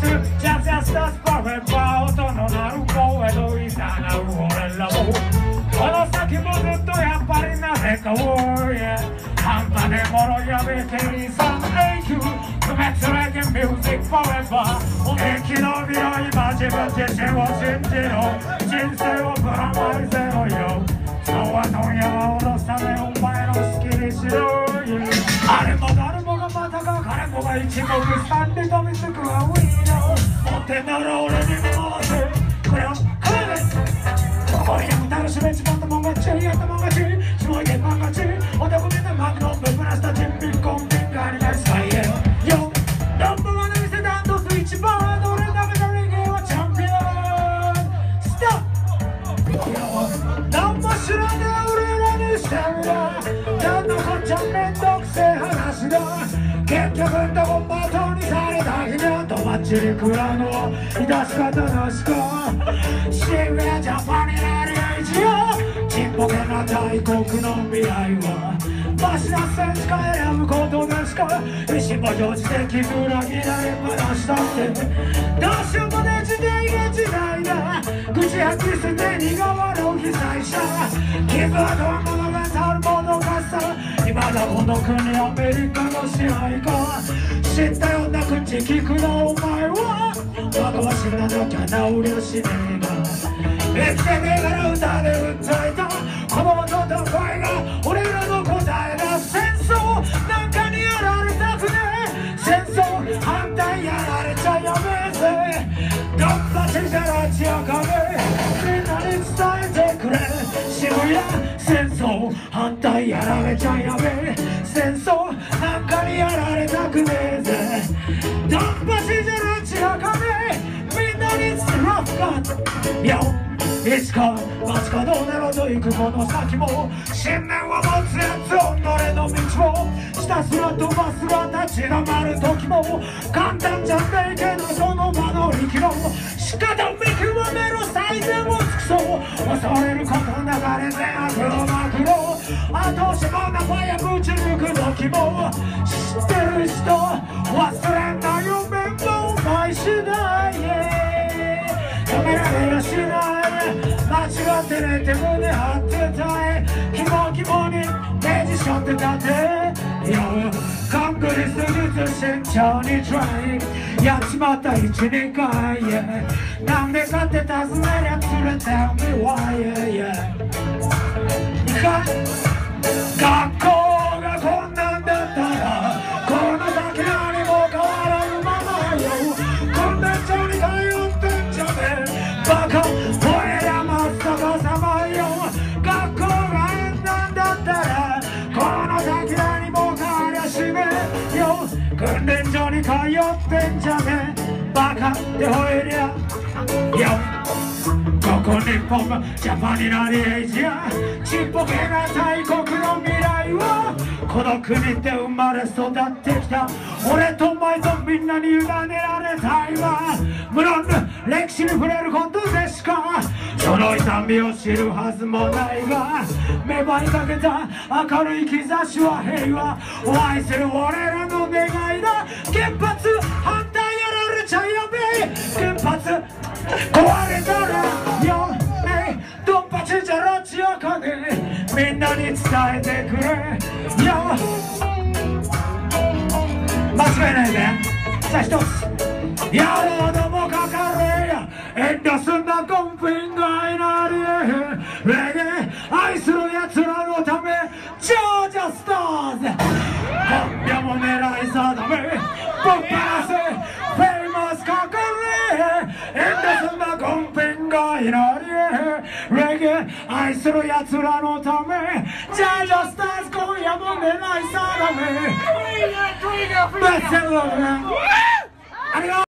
Japan Smile Yeah yeah 渋谷で Yeah 後押し物申しを止めとる落とす勢いよく波の限界を起こす強力な爆音の鳴る声といざなう俺らもこの先もずっとやっぱりなぜか Oh yeah 半端でもろやべけにさん Thank you. 不滅 Reggae Music Forever 生き延びろ今自分自身を信じろ人生をプラマイゼロよ今日は今夜は下ろさねお前の好きにしろよあれも誰もがまたが彼もが一目散で飛びつくはウィーナー持ってんなら俺に回せこれをこれですここにも楽しめちまったもん勝ちやったもん勝ち下いてもん勝ち男見てマグノブプラスタチンピンコンピンガーにナイスファイエーよナンバーワンの店ダントツ一番俺ダメなレゲエはチャンピオンスタップ何も知らねえ俺らにしてみろ何のこっちゃめんどくせえ話だ。結局んとこゃとばっちり食らうの致し方なしか渋谷ジャパンになりゃ一応ちっぽけな大国の未来はマシな戦しか選ぶことでしか意志も常時的裏切られ話だってどうしようもねえ時代が時代だ口吐き捨て苦笑う被災者。気分は今だこの国アメリカの支配か知ったような口聞くなお前はバカは死ななきゃ治りゃしねえが生きてねえから歌で訴えたこの音と声が俺らの答えだ戦争なんかにやられたくねえ戦争反対やられちゃやめぜドンパチじゃらちやかめみんなに伝えてくれ。渋谷戦争反対やられちゃやめえ戦争なんかにやられたくねえぜ。ドンパチじゃらちやかめみんなに伝えろよいつか街角なろと行くこの先も信念を持つやつ己の道をひたすら飛ばすが立ち止まる時も。簡単じゃねえけどその場の力の仕方見極めろ最善を尽くそう恐れること流れで悪をまくろ後押しも名やぶち抜く時も知ってる人忘れんなよ面倒お前次第止められやしない間違ってねって胸張ってたい希望希望にネジしょってたってよコンクリすぎず慎重にトライやっちまった一二回 yeah. なんでじゃねえバカって吠えりゃ。よここ日本ジャパンになりエイジアちっぽけな大国の未来はこの国で生まれ育ってきた。俺とお前とみんなに委ねられたいわ。無論歴史に触れることでしか。その痛みを知るはずもないが芽生えかけた明るい兆しは平和。を愛する俺らの願いだ。原発なに伝えてくれ。よ間違いないねじゃあ一つ。やろうともかかれや。遠慮すんなコンピンがいなりレゲエ愛する奴らのためジョージャスターズ。今夜も狙い定め。愛する奴らのためジョージャスターズ今夜も狙い定めベストローありがとう